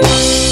you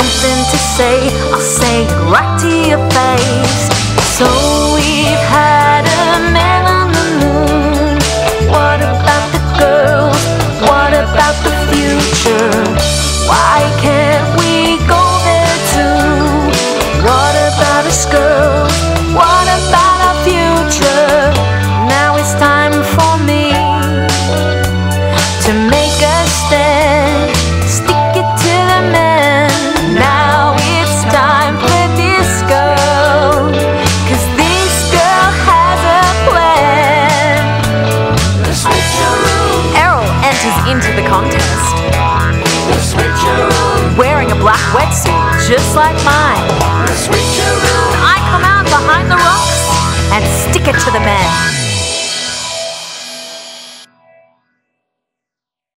something to say, I'll say it right to your face. So we've had a man on the moon. What about the girls? What about the future? Why can't we go there too? What about us girls? What about our future? Now it's time for me to make contest wearing a black wetsuit just like mine. I come out behind the rocks and stick it to the man.